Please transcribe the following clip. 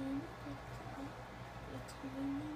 Then pick